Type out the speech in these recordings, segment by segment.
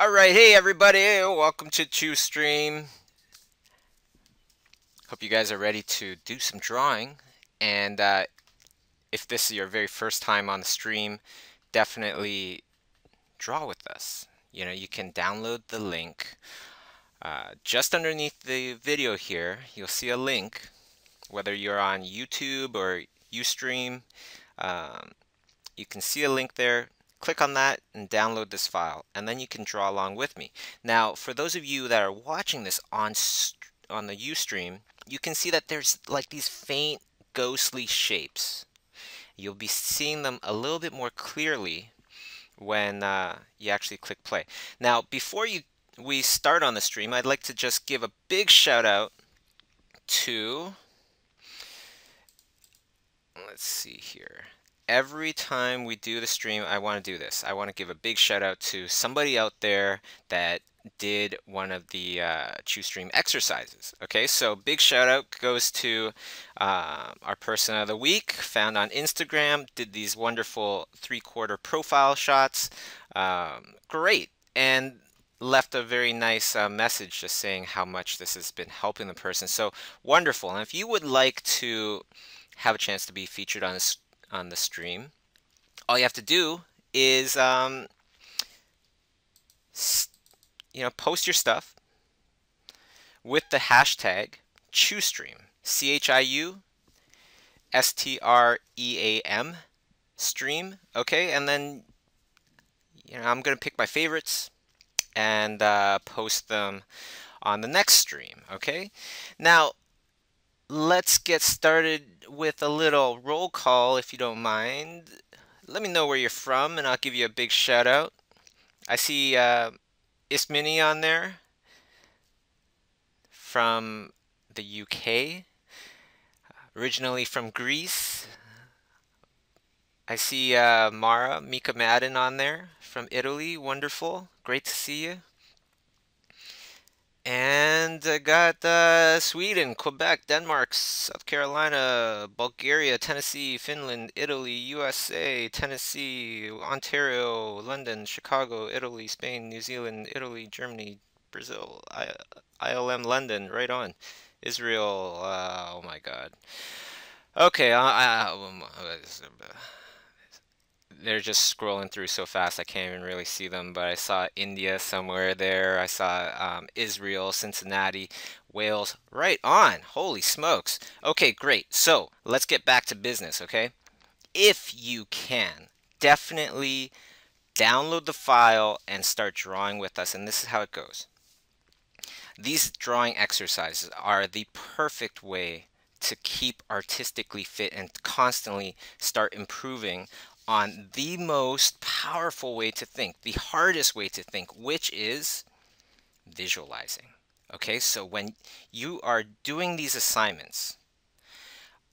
Alright, hey everybody, welcome to Chiustream. Hope you guys are ready to do some drawing. And uh, if this is your very first time on the stream, definitely draw with us. You know, you can download the link. Uh, just underneath the video here, you'll see a link, whether you're on YouTube or Ustream. Um, you can see a link there click on that and download this file and then you can draw along with me. Now for those of you that are watching this on on the Ustream you can see that there's like these faint ghostly shapes. You'll be seeing them a little bit more clearly when uh, you actually click play. Now before you we start on the stream I'd like to just give a big shout out to let's see here every time we do the stream, I want to do this. I want to give a big shout out to somebody out there that did one of the uh, Chiustream exercises. Okay, so big shout out goes to uh, our person of the week, found on Instagram, did these wonderful three quarter profile shots. Um, great. And left a very nice uh, message just saying how much this has been helping the person. So wonderful. And if you would like to have a chance to be featured on this on the stream, all you have to do is, um, you know, post your stuff with the hashtag Chiustream, C-H-I-U S-T-R-E-A-M stream, okay? And then, you know, I'm going to pick my favorites and uh, post them on the next stream, okay? Now, let's get started with a little roll call if you don't mind. Let me know where you're from and I'll give you a big shout out. I see uh, Ismini on there from the UK, originally from Greece. I see uh, Mara, Mika Madden on there from Italy. Wonderful. Great to see you. And I got uh, Sweden, Quebec, Denmark, South Carolina, Bulgaria, Tennessee, Finland, Italy, USA, Tennessee, Ontario, London, Chicago, Italy, Spain, New Zealand, Italy, Germany, Brazil, I, ILM London, right on. Israel, uh, oh my god. Okay, I, I, um, they're just scrolling through so fast I can't even really see them. But I saw India somewhere there. I saw um, Israel, Cincinnati, Wales. Right on. Holy smokes. Okay, great. So let's get back to business, okay? If you can, definitely download the file and start drawing with us. And this is how it goes. These drawing exercises are the perfect way to keep artistically fit and constantly start improving on the most powerful way to think, the hardest way to think, which is visualizing. Okay, so when you are doing these assignments,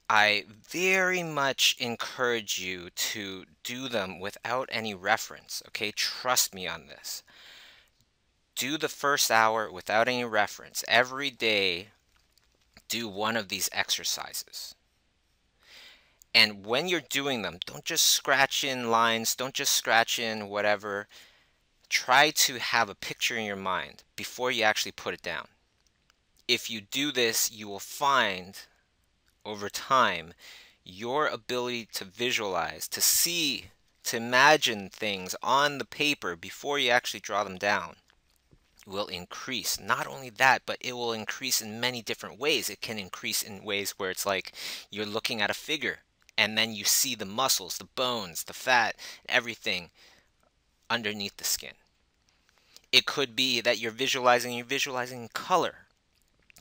I very much encourage you to do them without any reference. Okay, trust me on this. Do the first hour without any reference. Every day, do one of these exercises. And when you're doing them, don't just scratch in lines, don't just scratch in whatever. Try to have a picture in your mind before you actually put it down. If you do this, you will find over time your ability to visualize, to see, to imagine things on the paper before you actually draw them down will increase. Not only that, but it will increase in many different ways. It can increase in ways where it's like you're looking at a figure and then you see the muscles, the bones, the fat, everything underneath the skin. It could be that you're visualizing, you're visualizing color.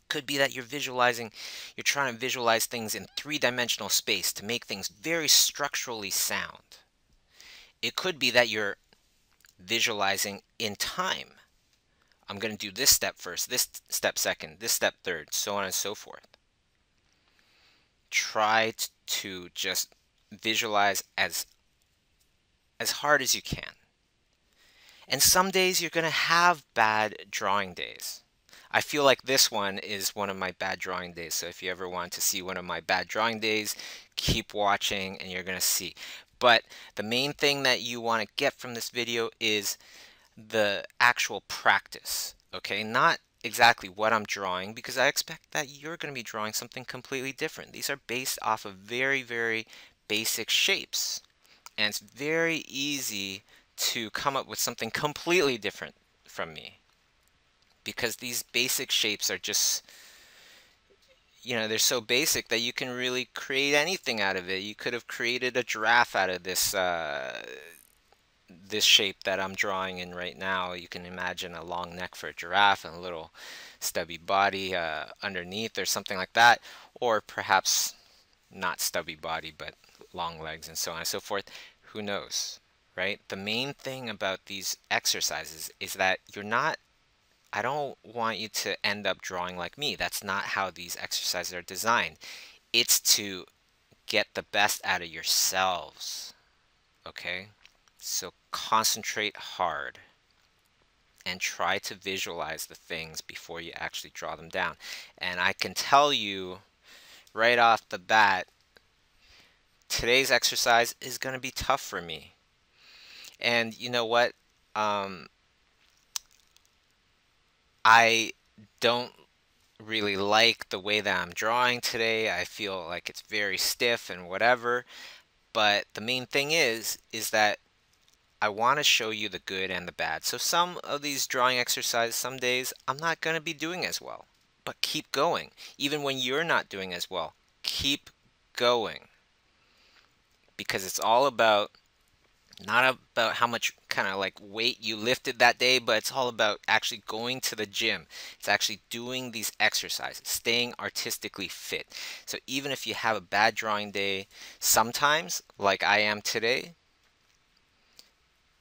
Could be that you're visualizing, you're trying to visualize things in three-dimensional space to make things very structurally sound. It could be that you're visualizing in time. I'm going to do this step first, this step second, this step third, so on and so forth. Try to just visualize as as hard as you can. And some days you're going to have bad drawing days. I feel like this one is one of my bad drawing days. So if you ever want to see one of my bad drawing days, keep watching and you're going to see. But the main thing that you want to get from this video is the actual practice, okay? Not exactly what I'm drawing because I expect that you're going to be drawing something completely different. These are based off of very, very basic shapes. And it's very easy to come up with something completely different from me because these basic shapes are just you know they're so basic that you can really create anything out of it you could have created a giraffe out of this uh, this shape that I'm drawing in right now you can imagine a long neck for a giraffe and a little stubby body uh, underneath or something like that or perhaps not stubby body but long legs and so on and so forth who knows right the main thing about these exercises is that you're not I don't want you to end up drawing like me. That's not how these exercises are designed. It's to get the best out of yourselves. Okay? So concentrate hard and try to visualize the things before you actually draw them down. And I can tell you right off the bat, today's exercise is going to be tough for me. And you know what? Um, I don't really like the way that I'm drawing today. I feel like it's very stiff and whatever. But the main thing is, is that I want to show you the good and the bad. So some of these drawing exercises, some days, I'm not going to be doing as well. But keep going. Even when you're not doing as well, keep going. Because it's all about not about how much kind of like weight you lifted that day, but it's all about actually going to the gym. It's actually doing these exercises, staying artistically fit. So even if you have a bad drawing day, sometimes, like I am today,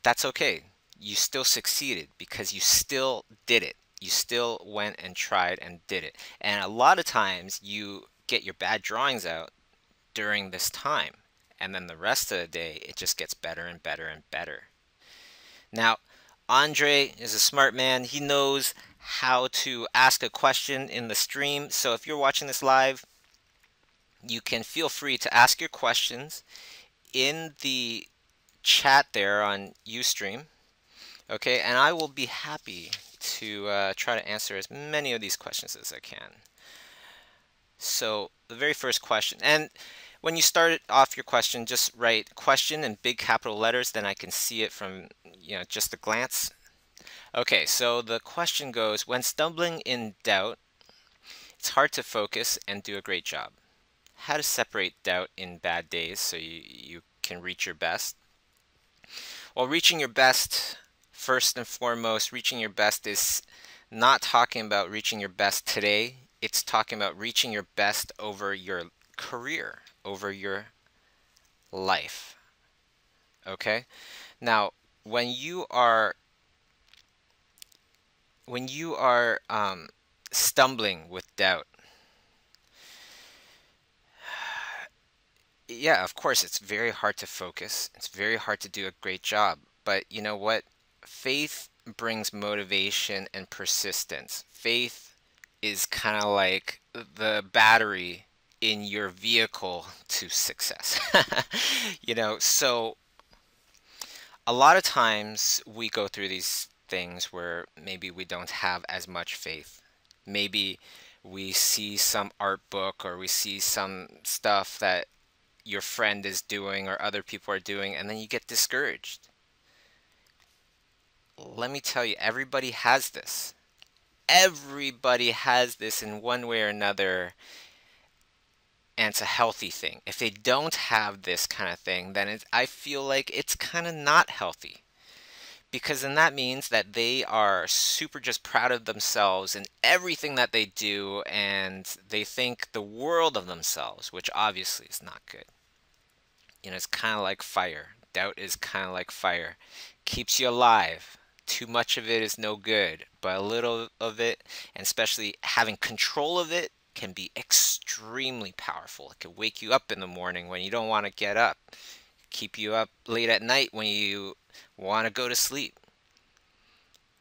that's okay. You still succeeded because you still did it. You still went and tried and did it. And a lot of times you get your bad drawings out during this time and then the rest of the day it just gets better and better and better. Now, Andre is a smart man. He knows how to ask a question in the stream. So if you're watching this live, you can feel free to ask your questions in the chat there on Ustream. Okay, and I will be happy to uh, try to answer as many of these questions as I can. So the very first question, and when you start off your question, just write question in big capital letters, then I can see it from you know just a glance. Okay, so the question goes, when stumbling in doubt, it's hard to focus and do a great job. How to separate doubt in bad days so you, you can reach your best. Well, reaching your best, first and foremost, reaching your best is not talking about reaching your best today. It's talking about reaching your best over your career, over your life. Okay? Now, when you are when you are um, stumbling with doubt, yeah, of course, it's very hard to focus. It's very hard to do a great job. But you know what? Faith brings motivation and persistence. Faith is kind of like the battery in your vehicle to success. you know, so a lot of times we go through these things where maybe we don't have as much faith. Maybe we see some art book or we see some stuff that your friend is doing or other people are doing, and then you get discouraged. Let me tell you, everybody has this. Everybody has this in one way or another and it's a healthy thing. If they don't have this kind of thing, then I feel like it's kind of not healthy. Because then that means that they are super just proud of themselves and everything that they do, and they think the world of themselves, which obviously is not good. You know, it's kind of like fire. Doubt is kind of like fire. Keeps you alive. Too much of it is no good, but a little of it, and especially having control of it, can be extremely powerful. It can wake you up in the morning when you don't want to get up, keep you up late at night when you want to go to sleep.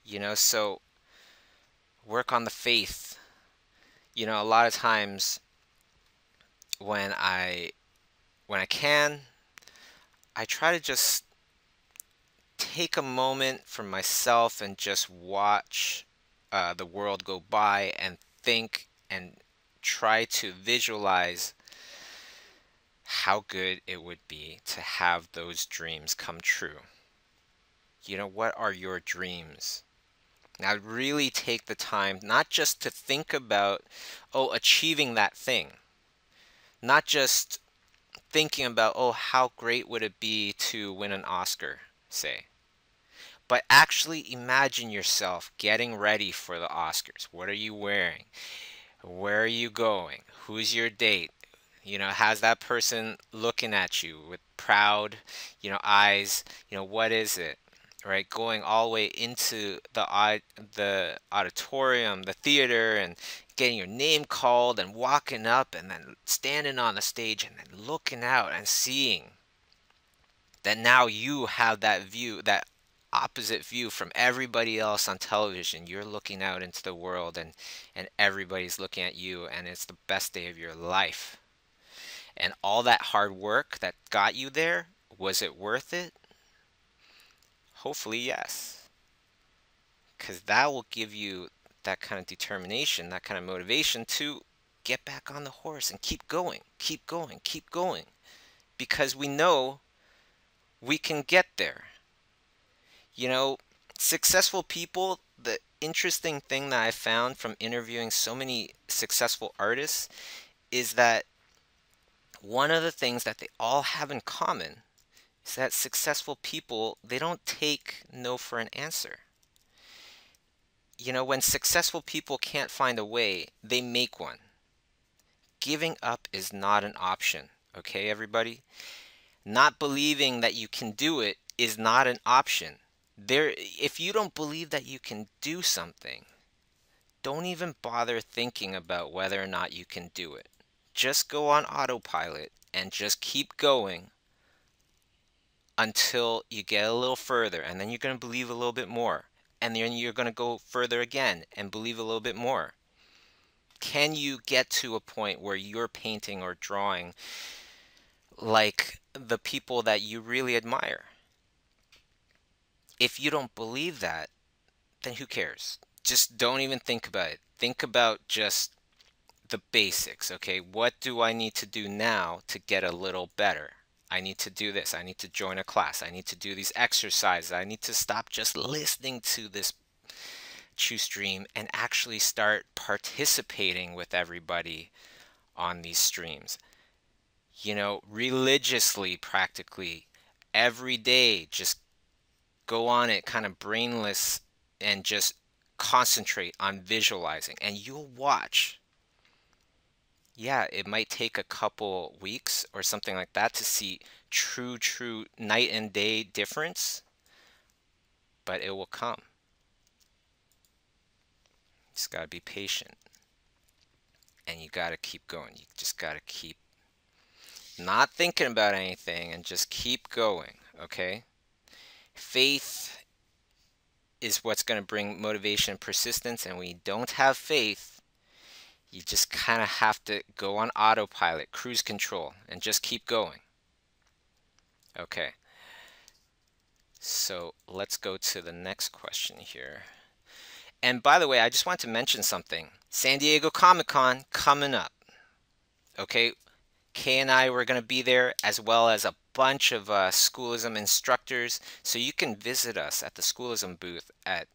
You know, so work on the faith. You know, a lot of times when I when I can, I try to just take a moment for myself and just watch uh, the world go by and think and try to visualize how good it would be to have those dreams come true. You know, what are your dreams? Now, really take the time not just to think about, oh, achieving that thing, not just thinking about, oh, how great would it be to win an Oscar, say, but actually imagine yourself getting ready for the Oscars. What are you wearing? Where are you going? Who's your date? You know, has that person looking at you with proud, you know, eyes? You know, what is it? Right, going all the way into the the auditorium, the theater, and getting your name called, and walking up, and then standing on the stage, and then looking out and seeing that now you have that view, that opposite view from everybody else on television. You're looking out into the world and, and everybody's looking at you and it's the best day of your life. And all that hard work that got you there, was it worth it? Hopefully, yes. Because that will give you that kind of determination, that kind of motivation to get back on the horse and keep going, keep going, keep going. Because we know we can get there you know, successful people, the interesting thing that I found from interviewing so many successful artists is that one of the things that they all have in common is that successful people, they don't take no for an answer. You know, when successful people can't find a way, they make one. Giving up is not an option, okay, everybody? Not believing that you can do it is not an option there if you don't believe that you can do something don't even bother thinking about whether or not you can do it just go on autopilot and just keep going until you get a little further and then you're going to believe a little bit more and then you're going to go further again and believe a little bit more can you get to a point where you're painting or drawing like the people that you really admire if you don't believe that, then who cares? Just don't even think about it. Think about just the basics, okay? What do I need to do now to get a little better? I need to do this. I need to join a class. I need to do these exercises. I need to stop just listening to this Chiu stream and actually start participating with everybody on these streams. You know, religiously, practically every day, just go on it kind of brainless and just concentrate on visualizing and you'll watch yeah it might take a couple weeks or something like that to see true true night and day difference but it will come. Just got to be patient. And you got to keep going. You just got to keep not thinking about anything and just keep going okay? Faith is what's going to bring motivation and persistence. And you don't have faith, you just kind of have to go on autopilot, cruise control, and just keep going. Okay. So let's go to the next question here. And by the way, I just want to mention something. San Diego Comic Con coming up. Okay, Kay and I were going to be there as well as a bunch of uh, Schoolism instructors. So you can visit us at the Schoolism booth at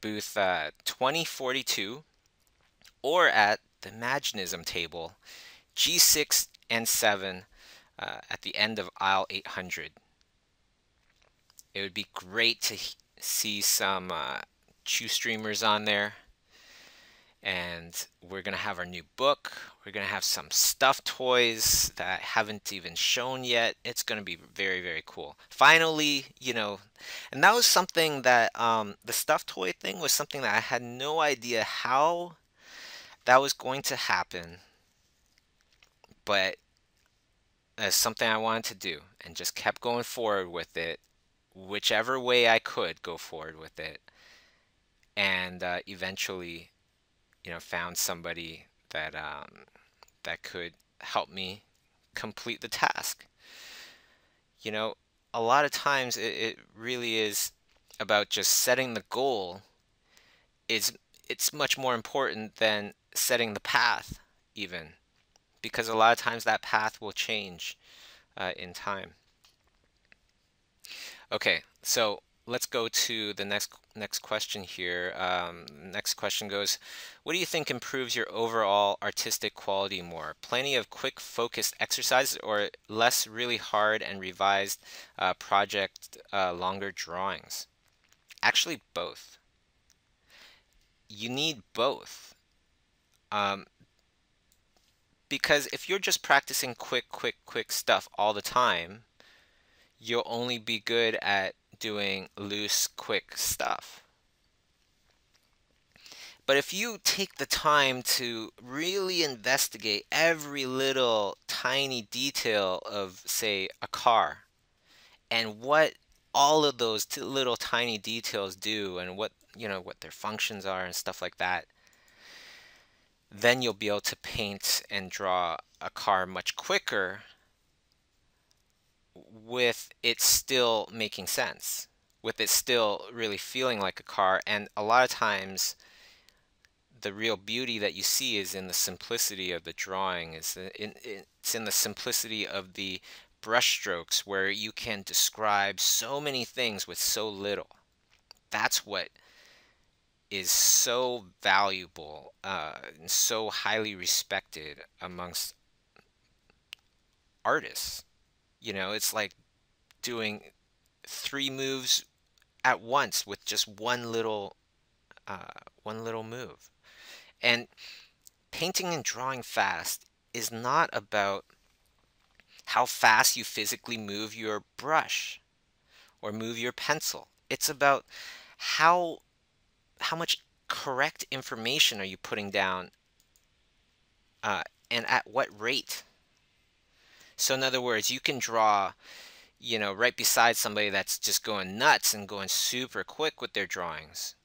booth uh, 2042 or at the Imaginism table G6 and 7 uh, at the end of aisle 800. It would be great to see some uh, Chiu streamers on there and we're going to have our new book. We're going to have some stuffed toys that haven't even shown yet. It's going to be very, very cool. Finally, you know, and that was something that um, the stuffed toy thing was something that I had no idea how that was going to happen, but it's something I wanted to do and just kept going forward with it, whichever way I could go forward with it. And uh, eventually you know, found somebody that um, that could help me complete the task. You know, a lot of times it, it really is about just setting the goal is it's much more important than setting the path even because a lot of times that path will change uh, in time. Okay, so let's go to the next next question here. Um, next question goes, what do you think improves your overall artistic quality more? Plenty of quick focused exercises or less really hard and revised uh, project uh, longer drawings? Actually both. You need both. Um, because if you're just practicing quick, quick, quick stuff all the time, you'll only be good at doing loose, quick stuff. But if you take the time to really investigate every little tiny detail of, say, a car, and what all of those little tiny details do, and what you know what their functions are, and stuff like that, then you'll be able to paint and draw a car much quicker with it still making sense, with it still really feeling like a car. And a lot of times, the real beauty that you see is in the simplicity of the drawing. Is in, it's in the simplicity of the brushstrokes where you can describe so many things with so little. That's what is so valuable uh, and so highly respected amongst artists you know, it's like doing three moves at once with just one little uh, one little move. And painting and drawing fast is not about how fast you physically move your brush or move your pencil. It's about how how much correct information are you putting down uh, and at what rate so in other words, you can draw, you know, right beside somebody that's just going nuts and going super quick with their drawings.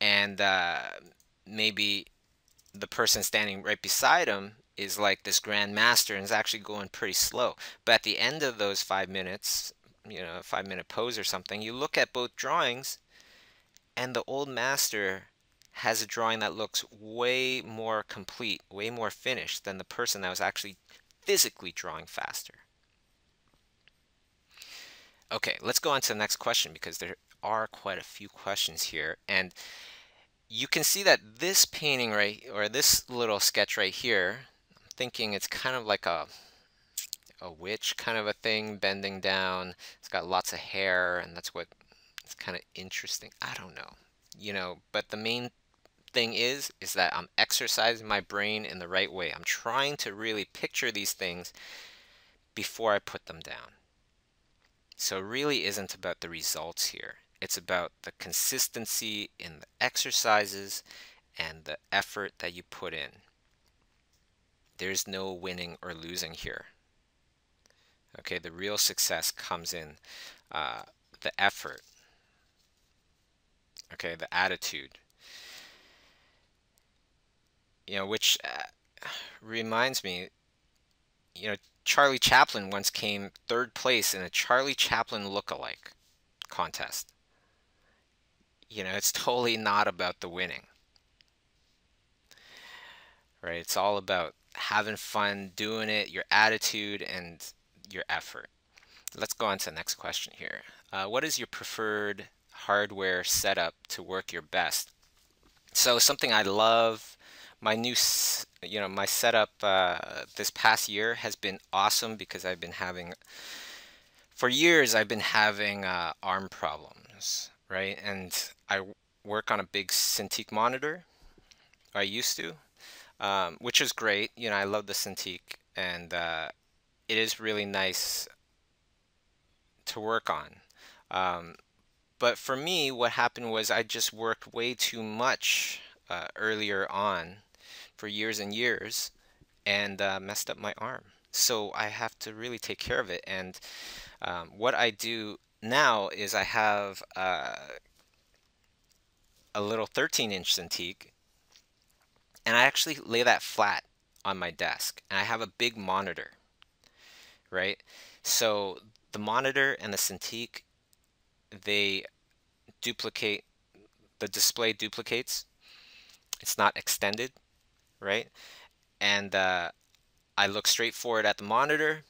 And uh, maybe the person standing right beside them is like this grand master and is actually going pretty slow. But at the end of those five minutes, you know, five minute pose or something, you look at both drawings and the old master has a drawing that looks way more complete, way more finished than the person that was actually physically drawing faster. Okay, let's go on to the next question because there are quite a few questions here. And you can see that this painting right, or this little sketch right here, I'm thinking it's kind of like a, a witch kind of a thing bending down. It's got lots of hair and that's what it's kind of interesting. I don't know, you know, but the main thing is, is that I'm exercising my brain in the right way. I'm trying to really picture these things before I put them down. So it really isn't about the results here. It's about the consistency in the exercises and the effort that you put in. There's no winning or losing here. Okay, the real success comes in uh, the effort, okay, the attitude, you know, which uh, reminds me, you know, Charlie Chaplin once came third place in a Charlie Chaplin look-alike contest. You know, it's totally not about the winning. Right? It's all about having fun, doing it, your attitude, and your effort. Let's go on to the next question here. Uh, what is your preferred hardware setup to work your best? So something I love my new, you know, my setup uh, this past year has been awesome because I've been having, for years, I've been having uh, arm problems, right? And I work on a big Cintiq monitor. I used to, um, which is great. You know, I love the Cintiq, and uh, it is really nice to work on. Um, but for me, what happened was I just worked way too much uh, earlier on for years and years and uh, messed up my arm. So I have to really take care of it. And um, what I do now is I have uh, a little 13 inch Cintiq and I actually lay that flat on my desk and I have a big monitor, right? So the monitor and the Cintiq, they duplicate, the display duplicates. It's not extended, right? And uh, I look straight forward at the monitor.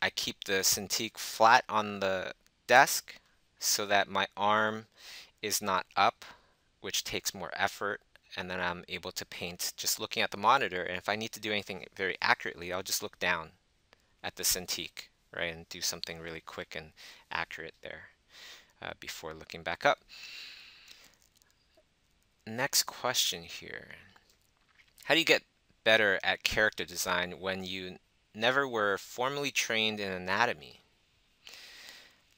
I keep the Cintiq flat on the desk so that my arm is not up, which takes more effort. And then I'm able to paint just looking at the monitor. And if I need to do anything very accurately, I'll just look down at the Cintiq, right, and do something really quick and accurate there uh, before looking back up. Next question here. How do you get better at character design when you never were formally trained in anatomy?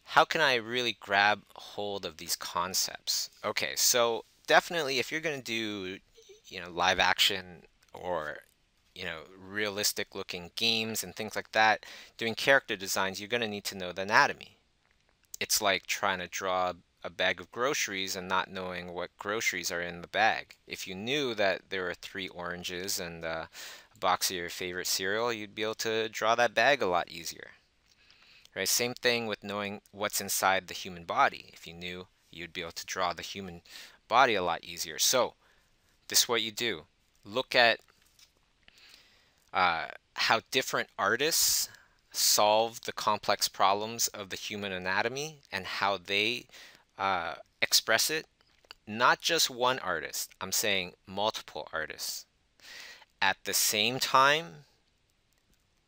How can I really grab hold of these concepts? Okay, so definitely if you're going to do, you know, live action or you know, realistic looking games and things like that, doing character designs, you're going to need to know the anatomy. It's like trying to draw a bag of groceries and not knowing what groceries are in the bag. If you knew that there were three oranges and uh, a box of your favorite cereal, you'd be able to draw that bag a lot easier. Right? Same thing with knowing what's inside the human body. If you knew, you'd be able to draw the human body a lot easier. So, this is what you do. Look at uh, how different artists solve the complex problems of the human anatomy and how they uh, express it, not just one artist, I'm saying multiple artists. At the same time,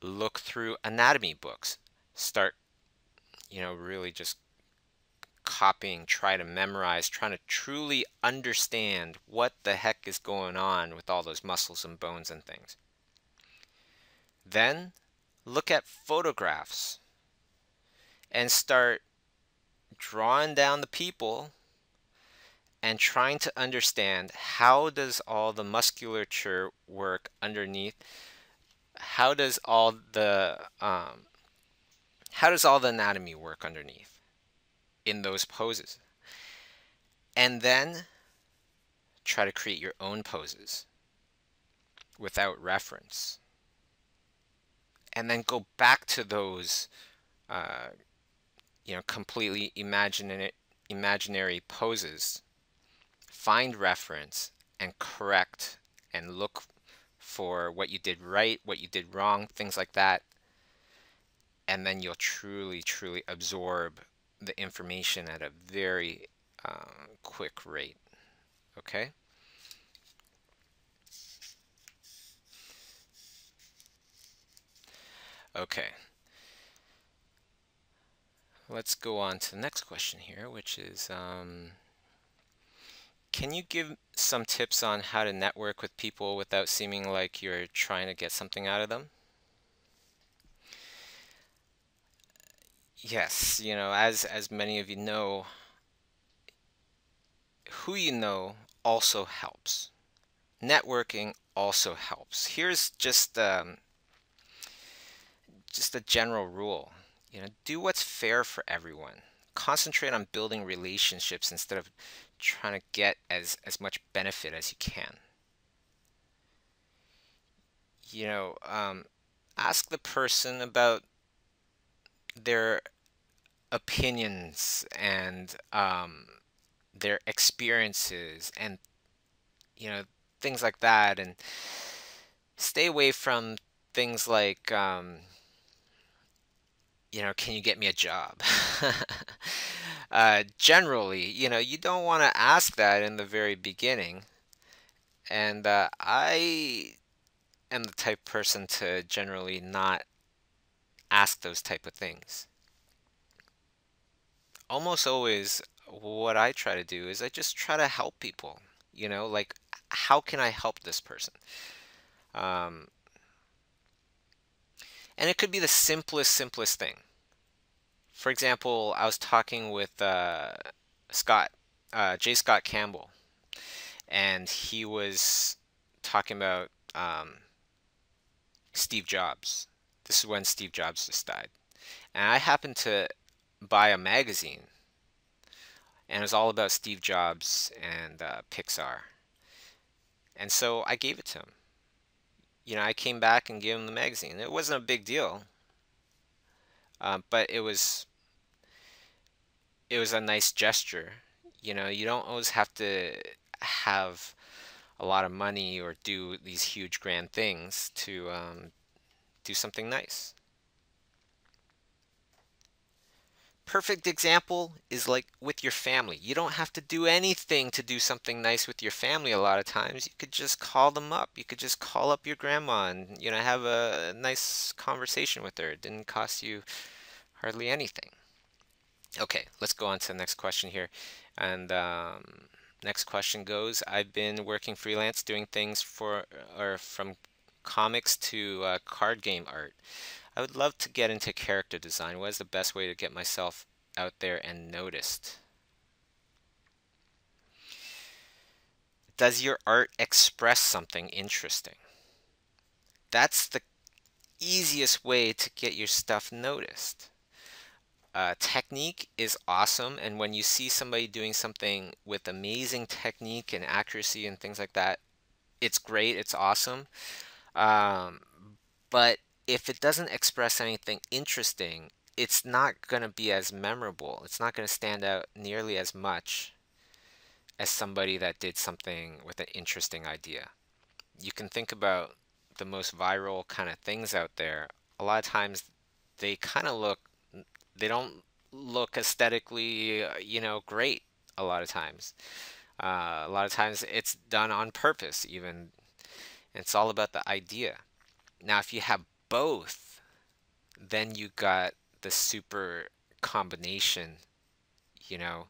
look through anatomy books. Start, you know, really just copying, try to memorize, trying to truly understand what the heck is going on with all those muscles and bones and things. Then look at photographs and start drawing down the people and trying to understand how does all the musculature work underneath? How does all the um, how does all the anatomy work underneath in those poses? And then try to create your own poses without reference and then go back to those uh, you know, completely imaginary, imaginary poses, find reference and correct and look for what you did right, what you did wrong, things like that. And then you'll truly, truly absorb the information at a very uh, quick rate. Okay? Okay. Let's go on to the next question here, which is, um, can you give some tips on how to network with people without seeming like you're trying to get something out of them? Yes, you know, as as many of you know, who you know also helps. Networking also helps. Here's just um, just a general rule. You know, do what's fair for everyone. Concentrate on building relationships instead of trying to get as, as much benefit as you can. You know, um, ask the person about their opinions and um, their experiences and you know things like that and stay away from things like um, you know, can you get me a job? uh, generally, you know, you don't want to ask that in the very beginning. And uh, I am the type person to generally not ask those type of things. Almost always what I try to do is I just try to help people, you know, like how can I help this person? Um, and it could be the simplest, simplest thing. For example, I was talking with uh, Scott, uh, J. Scott Campbell, and he was talking about um, Steve Jobs. This is when Steve Jobs just died. And I happened to buy a magazine, and it was all about Steve Jobs and uh, Pixar. And so I gave it to him you know, I came back and gave him the magazine. It wasn't a big deal. Um, but it was it was a nice gesture. You know, you don't always have to have a lot of money or do these huge grand things to um, do something nice. Perfect example is like with your family. You don't have to do anything to do something nice with your family a lot of times. You could just call them up. You could just call up your grandma and, you know, have a nice conversation with her. It didn't cost you hardly anything. Okay, let's go on to the next question here. And um, next question goes, I've been working freelance doing things for or from comics to uh, card game art. I would love to get into character design. What is the best way to get myself out there and noticed? Does your art express something interesting? That's the easiest way to get your stuff noticed. Uh, technique is awesome, and when you see somebody doing something with amazing technique and accuracy and things like that, it's great, it's awesome. Um, but if it doesn't express anything interesting, it's not going to be as memorable. It's not going to stand out nearly as much as somebody that did something with an interesting idea. You can think about the most viral kind of things out there. A lot of times they kind of look, they don't look aesthetically, uh, you know, great a lot of times. Uh, a lot of times it's done on purpose, even. It's all about the idea. Now, if you have both, then you got the super combination, you know.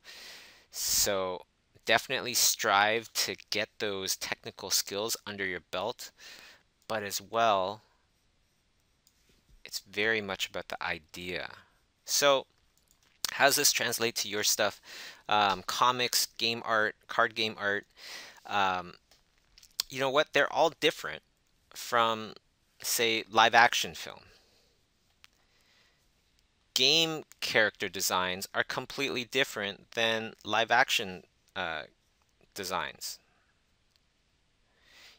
So definitely strive to get those technical skills under your belt, but as well, it's very much about the idea. So how does this translate to your stuff? Um, comics, game art, card game art. Um, you know what? They're all different from say, live action film. Game character designs are completely different than live action uh, designs.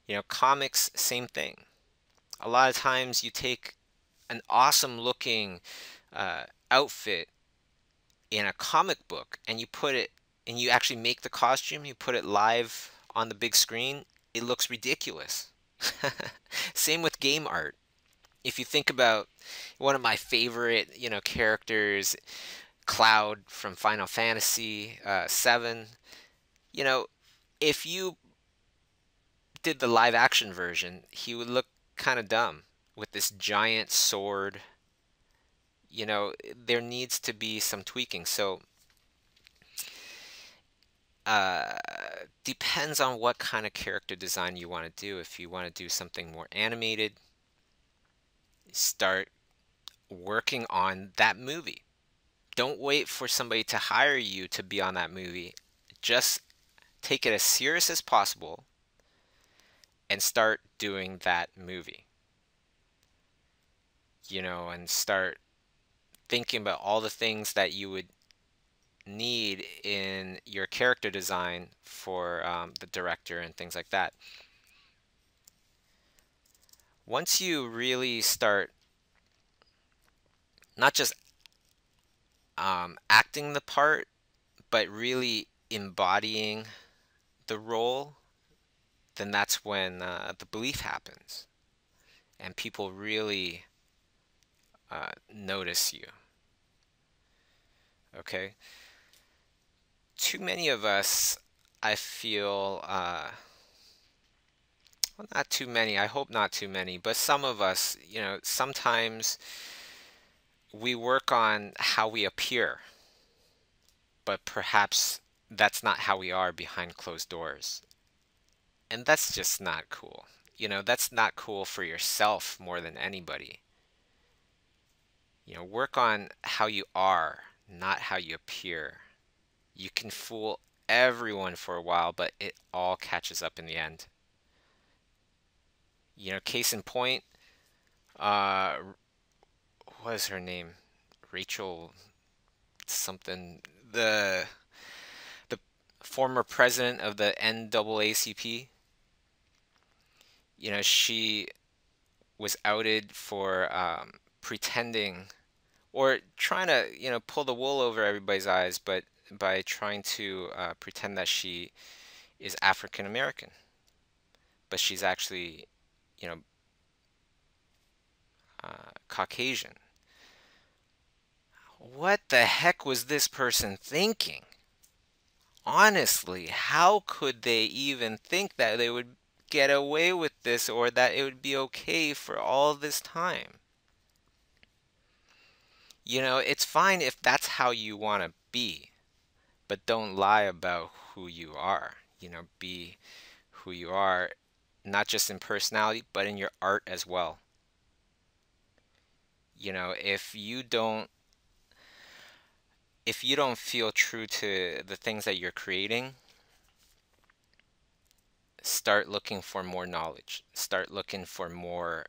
You know, comics, same thing. A lot of times you take an awesome looking uh, outfit in a comic book and you put it and you actually make the costume, you put it live on the big screen, it looks ridiculous. Same with game art. If you think about one of my favorite, you know, characters, Cloud from Final Fantasy uh, 7, you know, if you did the live action version, he would look kind of dumb with this giant sword. You know, there needs to be some tweaking. So uh, depends on what kind of character design you want to do. If you want to do something more animated, start working on that movie. Don't wait for somebody to hire you to be on that movie. Just take it as serious as possible and start doing that movie. You know, and start thinking about all the things that you would need in your character design for um, the director and things like that. Once you really start not just um, acting the part, but really embodying the role, then that's when uh, the belief happens and people really uh, notice you. Okay? Too many of us, I feel, uh, well, not too many, I hope not too many, but some of us, you know, sometimes we work on how we appear, but perhaps that's not how we are behind closed doors. And that's just not cool. You know, that's not cool for yourself more than anybody. You know, work on how you are, not how you appear. You can fool everyone for a while, but it all catches up in the end. You know, case in point, uh, what is her name? Rachel something. The the former president of the NAACP. You know, she was outed for um, pretending or trying to, you know, pull the wool over everybody's eyes, but by trying to uh, pretend that she is African American, but she's actually, you know, uh, Caucasian. What the heck was this person thinking? Honestly, how could they even think that they would get away with this or that it would be okay for all this time? You know, it's fine if that's how you want to be, but don't lie about who you are. You know, be who you are, not just in personality, but in your art as well. You know, if you don't if you don't feel true to the things that you're creating, start looking for more knowledge. Start looking for more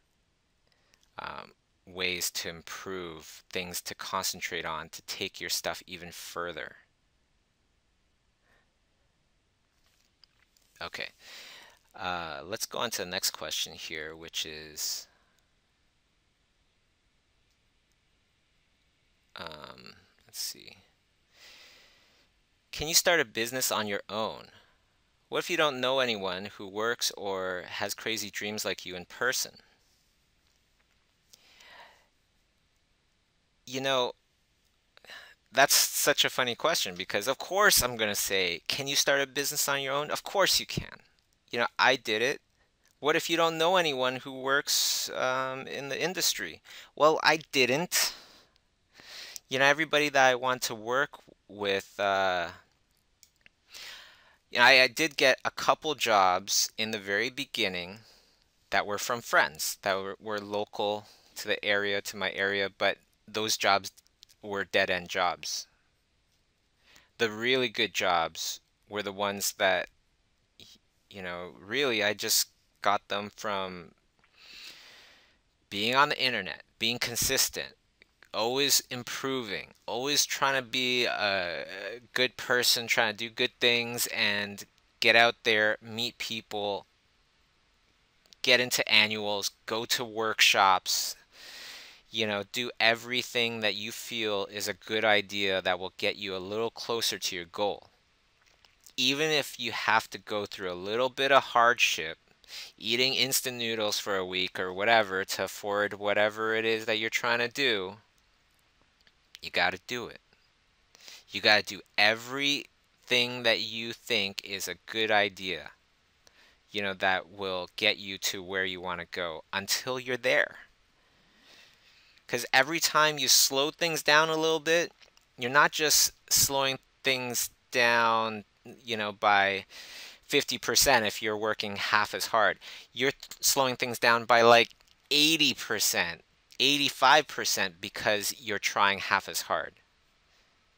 um, ways to improve, things to concentrate on, to take your stuff even further. Okay, uh, let's go on to the next question here, which is um, let's see. Can you start a business on your own? What if you don't know anyone who works or has crazy dreams like you in person? You know, that's such a funny question because of course I'm going to say, can you start a business on your own? Of course you can. You know, I did it. What if you don't know anyone who works um, in the industry? Well, I didn't. You know, everybody that I want to work with, uh, you know, I, I did get a couple jobs in the very beginning that were from friends that were, were local to the area, to my area, but those jobs were dead end jobs. The really good jobs were the ones that, you know, really I just got them from being on the internet, being consistent, always improving, always trying to be a good person, trying to do good things and get out there, meet people, get into annuals, go to workshops, you know, do everything that you feel is a good idea that will get you a little closer to your goal. Even if you have to go through a little bit of hardship, eating instant noodles for a week or whatever to afford whatever it is that you're trying to do, you got to do it. You got to do everything that you think is a good idea, you know, that will get you to where you want to go until you're there. Because every time you slow things down a little bit, you're not just slowing things down, you know, by 50% if you're working half as hard. You're slowing things down by like 80%, 85% because you're trying half as hard.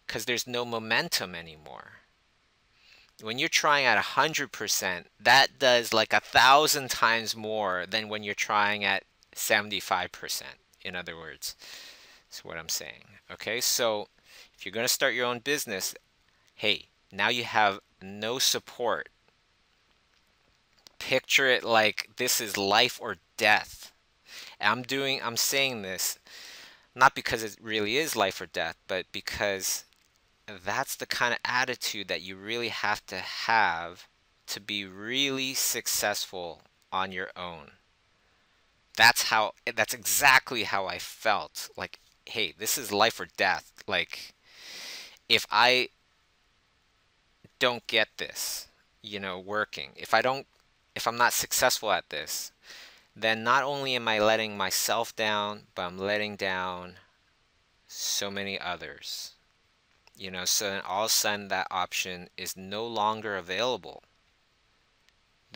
Because there's no momentum anymore. When you're trying at 100%, that does like a thousand times more than when you're trying at 75% in other words. That's what I'm saying. Okay, so if you're going to start your own business, hey, now you have no support. Picture it like this is life or death. I'm doing, I'm saying this not because it really is life or death, but because that's the kind of attitude that you really have to have to be really successful on your own that's how that's exactly how I felt. Like, hey, this is life or death. Like if I don't get this, you know, working, if I don't if I'm not successful at this, then not only am I letting myself down, but I'm letting down so many others. You know, so then all of a sudden that option is no longer available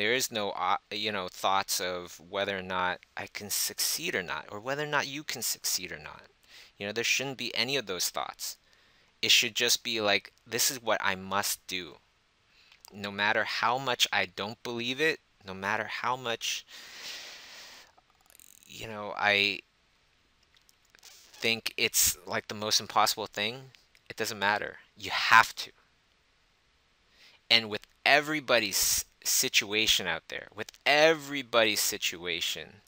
there is no uh, you know thoughts of whether or not I can succeed or not or whether or not you can succeed or not. You know there shouldn't be any of those thoughts. It should just be like this is what I must do. No matter how much I don't believe it no matter how much you know I think it's like the most impossible thing it doesn't matter. You have to. And with everybody's situation out there, with everybody's situation,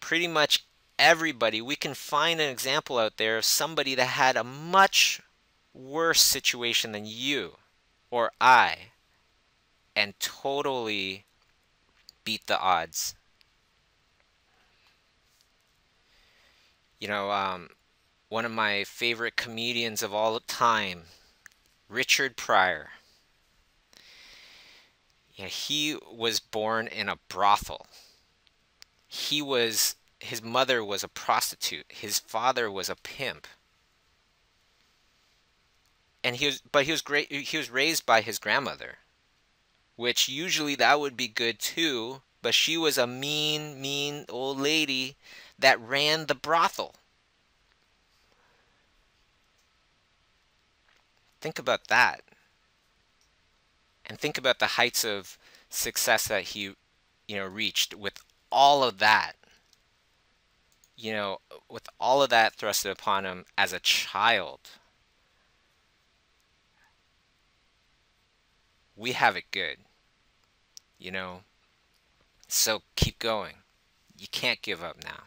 pretty much everybody, we can find an example out there of somebody that had a much worse situation than you or I and totally beat the odds. You know, um, one of my favorite comedians of all time, Richard Pryor. Yeah, he was born in a brothel. He was his mother was a prostitute. His father was a pimp. And he was but he was great he was raised by his grandmother, which usually that would be good too, but she was a mean mean old lady that ran the brothel. Think about that. And think about the heights of success that he, you know, reached with all of that. You know, with all of that thrusted upon him as a child. We have it good. You know. So keep going. You can't give up now.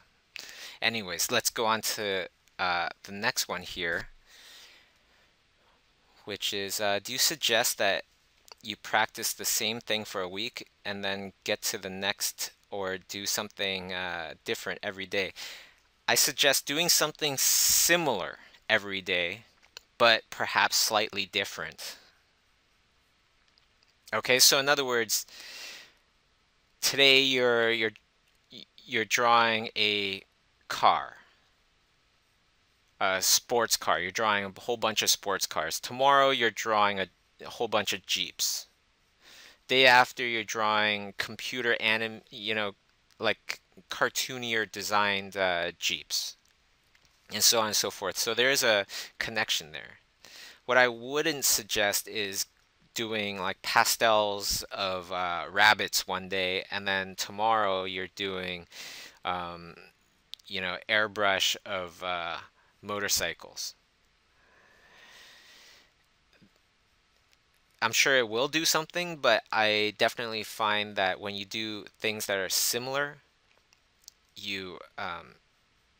Anyways, let's go on to uh, the next one here which is uh, do you suggest that you practice the same thing for a week and then get to the next or do something uh, different every day? I suggest doing something similar every day, but perhaps slightly different. Okay, so in other words, today you're you're you're drawing a car a sports car. You're drawing a whole bunch of sports cars. Tomorrow you're drawing a, a whole bunch of Jeeps. Day after you're drawing computer anim, you know, like cartoonier designed uh, Jeeps, and so on and so forth. So there's a connection there. What I wouldn't suggest is doing like pastels of uh, rabbits one day, and then tomorrow you're doing, um, you know, airbrush of uh, motorcycles. I'm sure it will do something, but I definitely find that when you do things that are similar, you um,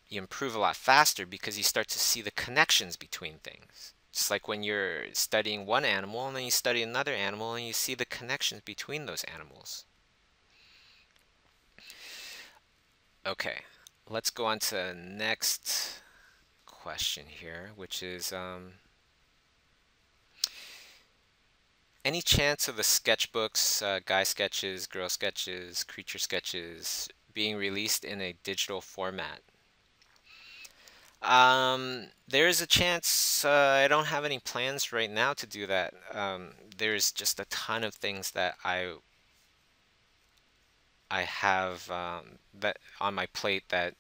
you improve a lot faster because you start to see the connections between things. Just like when you're studying one animal and then you study another animal and you see the connections between those animals. Okay, let's go on to the next question here, which is um, any chance of the sketchbooks, uh, guy sketches, girl sketches, creature sketches being released in a digital format? Um, there is a chance. Uh, I don't have any plans right now to do that. Um, there's just a ton of things that I I have um, that on my plate that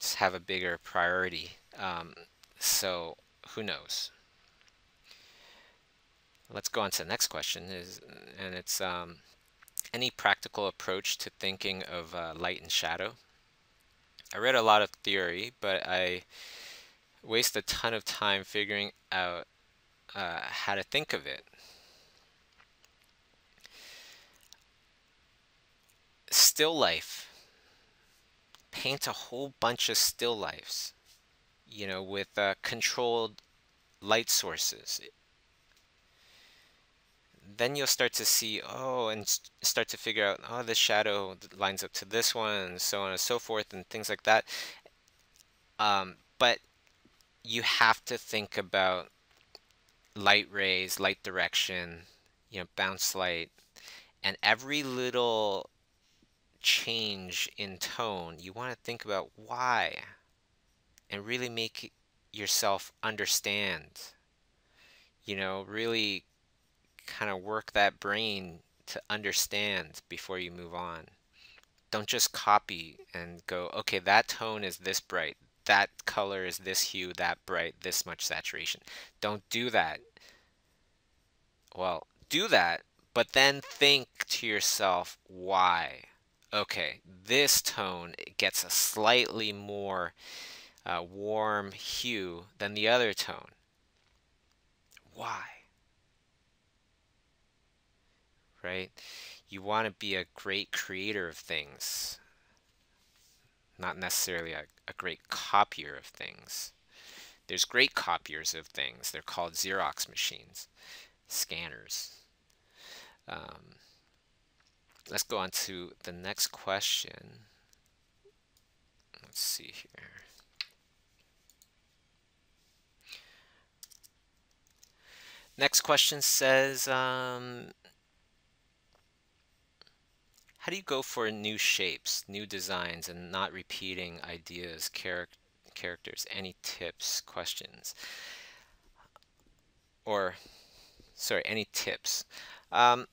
just have a bigger priority. Um, so who knows? Let's go on to the next question. Is and it's um, any practical approach to thinking of uh, light and shadow. I read a lot of theory, but I waste a ton of time figuring out uh, how to think of it. Still life paint a whole bunch of still lifes, you know, with uh, controlled light sources. Then you'll start to see, oh, and start to figure out, oh, this shadow lines up to this one, and so on and so forth, and things like that. Um, but you have to think about light rays, light direction, you know, bounce light, and every little change in tone, you want to think about why and really make yourself understand. You know, really kind of work that brain to understand before you move on. Don't just copy and go, okay, that tone is this bright, that color is this hue, that bright, this much saturation. Don't do that. Well, do that, but then think to yourself, why? okay, this tone gets a slightly more uh, warm hue than the other tone. Why? Right? You want to be a great creator of things. not necessarily a, a great copier of things. There's great copiers of things. They're called Xerox machines, scanners. Um, let's go on to the next question. Let's see here. Next question says, um, how do you go for new shapes, new designs, and not repeating ideas, char characters? Any tips, questions? Or, sorry, any tips? Um,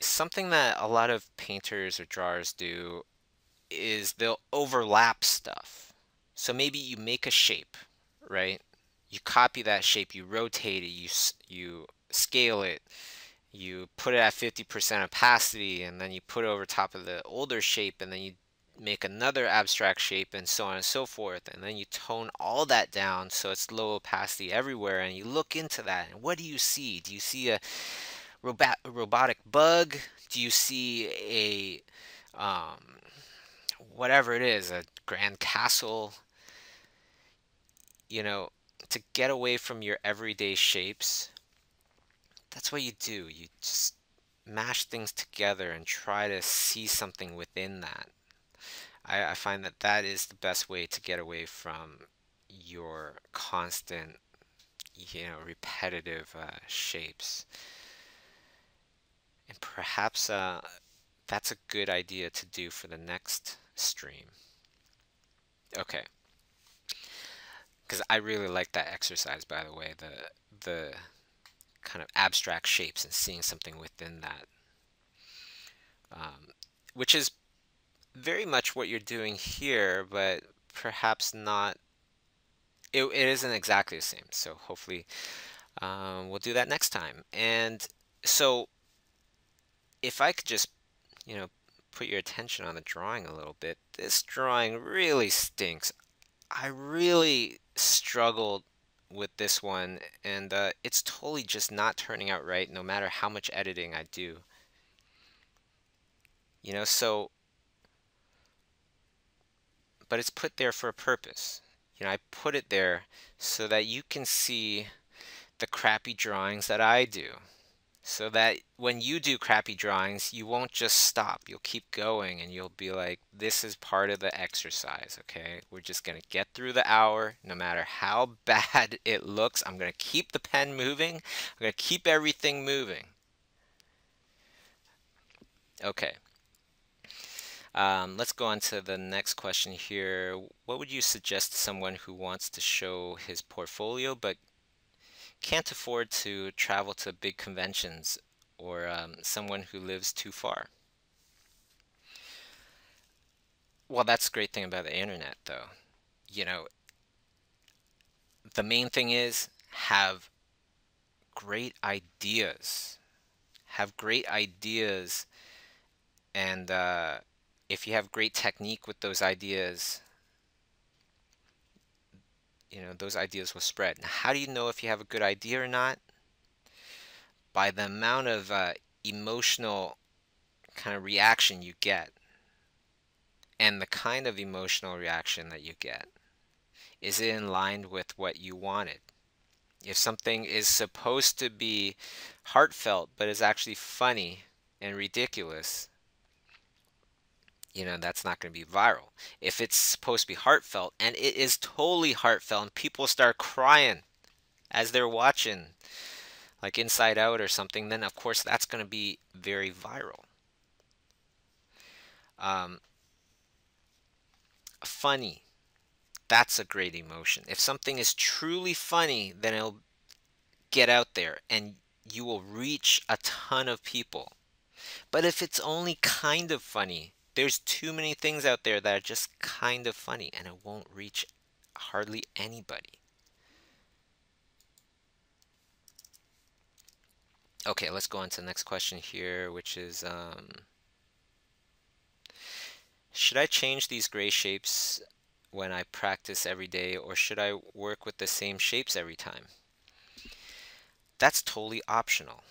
something that a lot of painters or drawers do is they'll overlap stuff. So maybe you make a shape, right? You copy that shape, you rotate it, you you scale it, you put it at 50% opacity, and then you put it over top of the older shape, and then you make another abstract shape, and so on and so forth. And then you tone all that down so it's low opacity everywhere, and you look into that, and what do you see? Do you see a robot robotic bug? Do you see a um, whatever it is, a grand castle? You know, to get away from your everyday shapes, that's what you do. You just mash things together and try to see something within that. I, I find that that is the best way to get away from your constant, you know, repetitive uh, shapes. And perhaps uh, that's a good idea to do for the next stream. Okay. Because I really like that exercise, by the way. The the kind of abstract shapes and seeing something within that, um, which is very much what you're doing here, but perhaps not. It, it isn't exactly the same. So hopefully, um, we'll do that next time. And so if I could just, you know, put your attention on the drawing a little bit, this drawing really stinks. I really struggled with this one, and uh, it's totally just not turning out right no matter how much editing I do. You know, so, but it's put there for a purpose. You know, I put it there so that you can see the crappy drawings that I do so that when you do crappy drawings, you won't just stop. You'll keep going and you'll be like, this is part of the exercise, okay? We're just going to get through the hour no matter how bad it looks. I'm going to keep the pen moving. I'm going to keep everything moving. Okay. Um, let's go on to the next question here. What would you suggest to someone who wants to show his portfolio but can't afford to travel to big conventions or um, someone who lives too far. Well, that's the great thing about the internet, though. You know, the main thing is have great ideas. Have great ideas, and uh, if you have great technique with those ideas, you know, those ideas will spread. Now, how do you know if you have a good idea or not? By the amount of uh, emotional kind of reaction you get and the kind of emotional reaction that you get. Is it in line with what you wanted? If something is supposed to be heartfelt but is actually funny and ridiculous, you know, that's not going to be viral. If it's supposed to be heartfelt and it is totally heartfelt and people start crying as they're watching, like Inside Out or something, then of course that's going to be very viral. Um, funny, that's a great emotion. If something is truly funny, then it'll get out there and you will reach a ton of people. But if it's only kind of funny, there's too many things out there that are just kind of funny and it won't reach hardly anybody. Okay, let's go on to the next question here, which is, um, should I change these gray shapes when I practice every day, or should I work with the same shapes every time? That's totally optional.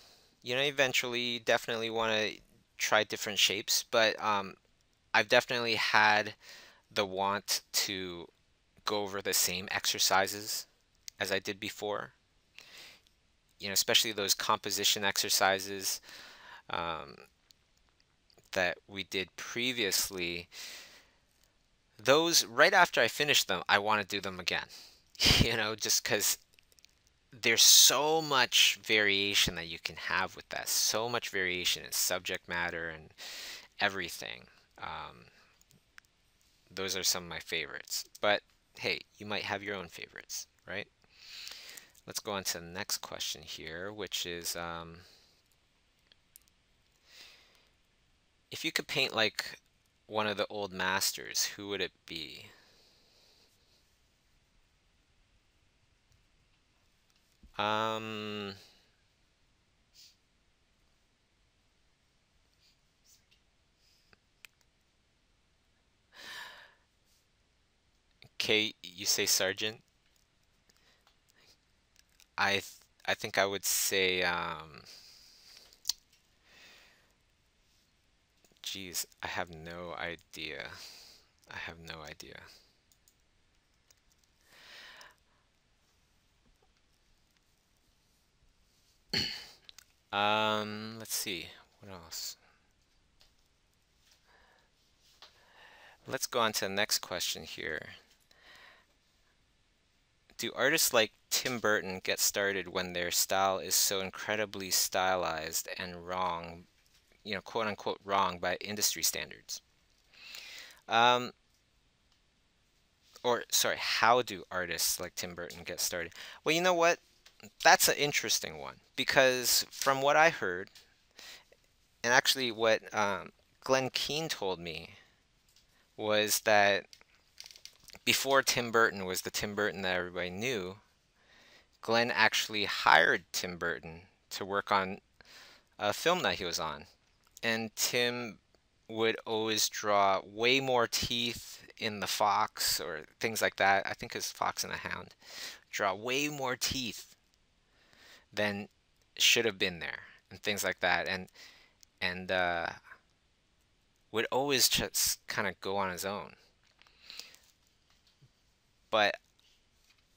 You know, eventually, you definitely want to try different shapes, but um, I've definitely had the want to go over the same exercises as I did before. You know, especially those composition exercises um, that we did previously. Those, right after I finish them, I want to do them again. You know, just because there's so much variation that you can have with that. So much variation in subject matter and everything. Um, those are some of my favorites. But hey, you might have your own favorites, right? Let's go on to the next question here, which is um, if you could paint like one of the old masters, who would it be? Um, okay, you say Sargent? I th I think I would say um geez, I have no idea. I have no idea. Um, let's see. What else? Let's go on to the next question here. Do artists like Tim Burton get started when their style is so incredibly stylized and wrong, you know, quote unquote wrong by industry standards? Um, or sorry, how do artists like Tim Burton get started? Well, you know what? That's an interesting one because from what I heard, and actually what um, Glen Keane told me was that before Tim Burton was the Tim Burton that everybody knew, Glen actually hired Tim Burton to work on a film that he was on. And Tim would always draw way more teeth in the fox or things like that. I think it's Fox and the Hound. Draw way more teeth than should have been there and things like that. And and uh, would always just kind of go on his own. But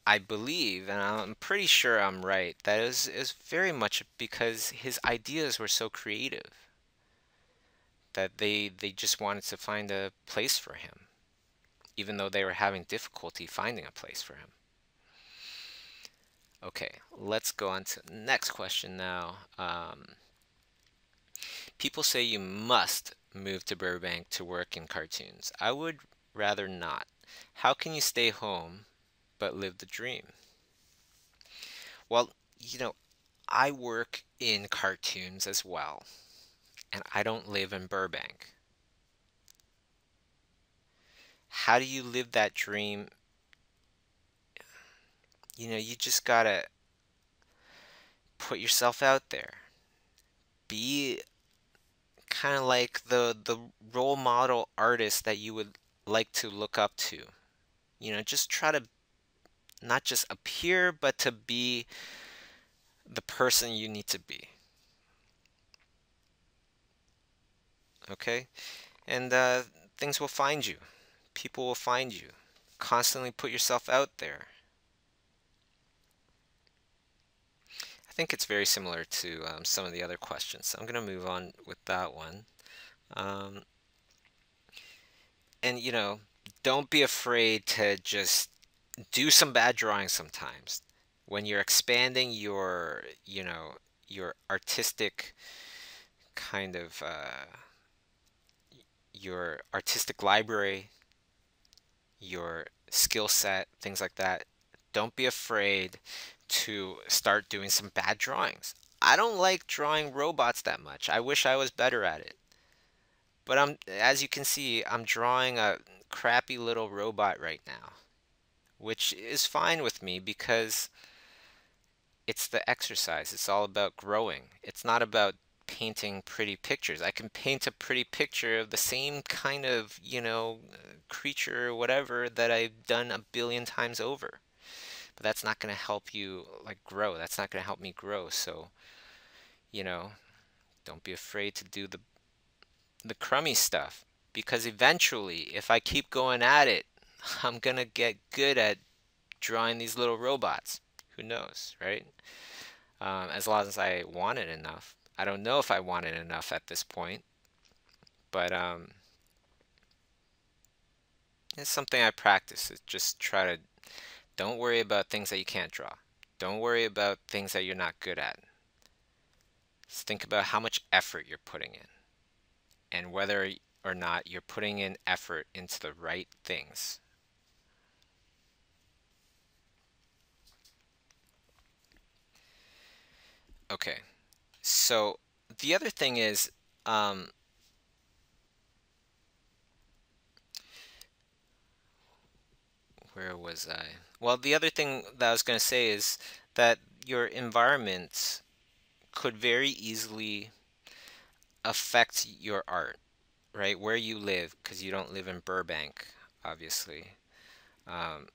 I believe, and I'm pretty sure I'm right, that is is very much because his ideas were so creative that they they just wanted to find a place for him, even though they were having difficulty finding a place for him. Okay, let's go on to the next question now. Um, people say you must move to Burbank to work in cartoons. I would rather not. How can you stay home but live the dream? Well, you know, I work in cartoons as well, and I don't live in Burbank. How do you live that dream? You know, you just gotta put yourself out there. Be kind of like the the role model artist that you would like to look up to. You know, just try to not just appear, but to be the person you need to be. Okay? And uh, things will find you. People will find you. Constantly put yourself out there. I think it's very similar to um, some of the other questions. So I'm going to move on with that one. Um, and you know, don't be afraid to just do some bad drawing sometimes. When you're expanding your, you know, your artistic kind of uh, your artistic library, your skill set, things like that. Don't be afraid to start doing some bad drawings. I don't like drawing robots that much. I wish I was better at it. But I'm, as you can see, I'm drawing a crappy little robot right now, which is fine with me because it's the exercise. It's all about growing. It's not about painting pretty pictures. I can paint a pretty picture of the same kind of, you know, creature or whatever that I've done a billion times over. But that's not going to help you like grow. That's not going to help me grow. So, you know, don't be afraid to do the the crummy stuff. because eventually, if I keep going at it, I'm gonna get good at drawing these little robots. Who knows, right? Um, as long as I want it enough. I don't know if I want it enough at this point, but um, it's something I practice. It's just try to don't worry about things that you can't draw. Don't worry about things that you're not good at. Just think about how much effort you're putting in and whether or not you're putting in effort into the right things. Okay, so the other thing is, um, where was I? Well, the other thing that I was going to say is that your environment could very easily affect your art, right? Where you live, because you don't live in Burbank, obviously. Um,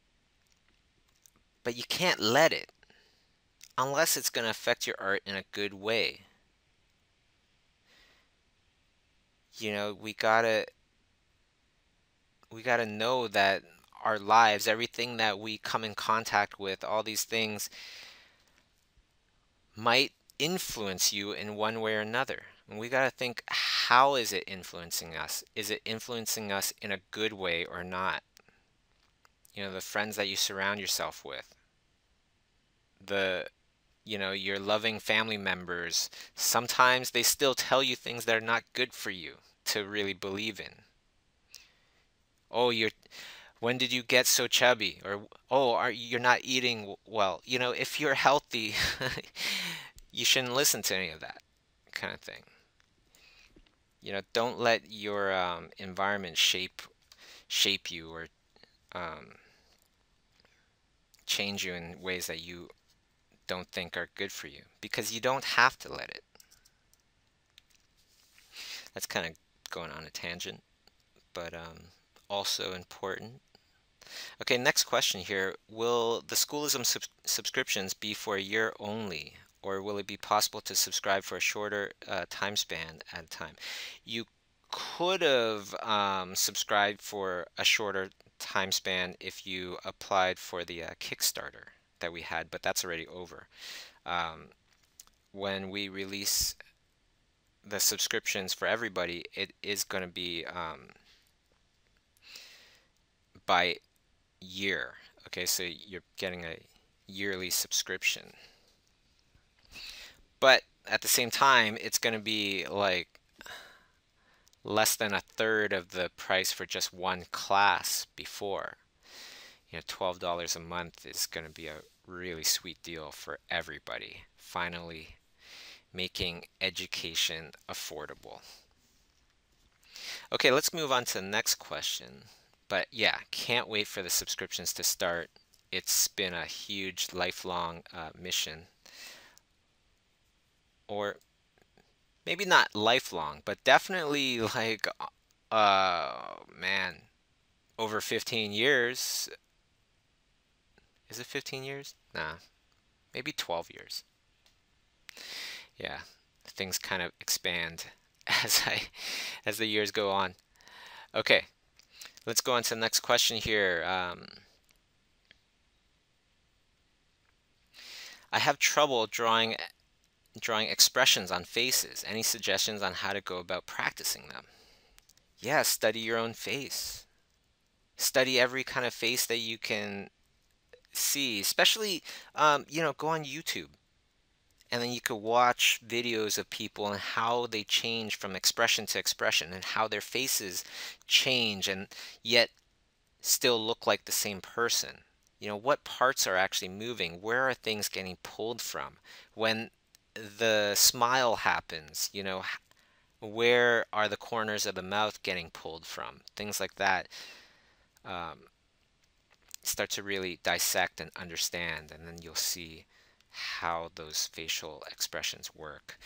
but you can't let it unless it's going to affect your art in a good way. You know, we gotta we gotta know that our lives, everything that we come in contact with, all these things might influence you in one way or another. We got to think how is it influencing us? Is it influencing us in a good way or not? You know, the friends that you surround yourself with, the you know, your loving family members, sometimes they still tell you things that are not good for you to really believe in. Oh, you're when did you get so chubby or oh are you're not eating well you know if you're healthy you shouldn't listen to any of that kind of thing you know don't let your um, environment shape shape you or um, change you in ways that you don't think are good for you because you don't have to let it. That's kind of going on a tangent but um, also important. Okay, next question here. Will the Schoolism sub subscriptions be for a year only, or will it be possible to subscribe for a shorter uh, time span at a time? You could have um, subscribed for a shorter time span if you applied for the uh, Kickstarter that we had, but that's already over. Um, when we release the subscriptions for everybody, it is going to be um, by year. Okay, so you're getting a yearly subscription. But at the same time, it's going to be like less than a third of the price for just one class before. You know, $12 a month is going to be a really sweet deal for everybody. Finally, making education affordable. Okay, let's move on to the next question. But yeah, can't wait for the subscriptions to start. It's been a huge lifelong uh, mission. Or maybe not lifelong, but definitely like, uh, man, over 15 years. Is it 15 years? Nah, maybe 12 years. Yeah, things kind of expand as I as the years go on. Okay, Let's go on to the next question here. Um, I have trouble drawing drawing expressions on faces. Any suggestions on how to go about practicing them? Yeah, study your own face. Study every kind of face that you can see, especially, um, you know, go on YouTube and then you could watch videos of people and how they change from expression to expression and how their faces change and yet still look like the same person you know what parts are actually moving where are things getting pulled from when the smile happens you know where are the corners of the mouth getting pulled from things like that um, start to really dissect and understand and then you'll see how those facial expressions work.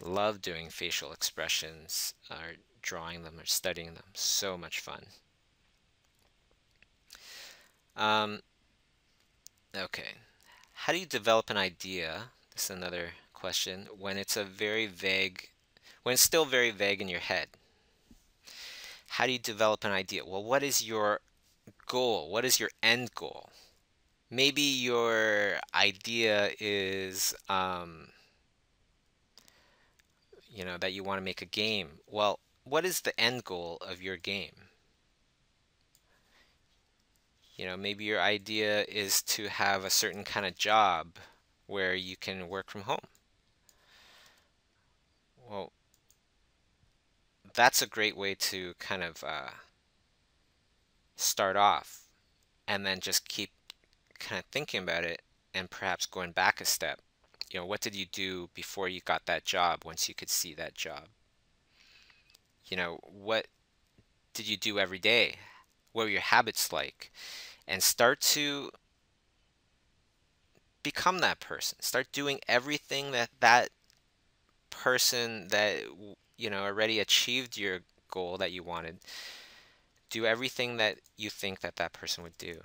Love doing facial expressions or drawing them or studying them. So much fun. Um, okay. How do you develop an idea? This is another question. When it's a very vague, when it's still very vague in your head. How do you develop an idea? Well, what is your goal? What is your end goal? Maybe your idea is, um, you know, that you want to make a game. Well, what is the end goal of your game? You know, maybe your idea is to have a certain kind of job where you can work from home. Well, that's a great way to kind of uh, start off and then just keep kind of thinking about it and perhaps going back a step. You know, what did you do before you got that job once you could see that job? You know, what did you do every day? What were your habits like? And start to become that person. Start doing everything that that person that you know already achieved your goal that you wanted. Do everything that you think that that person would do.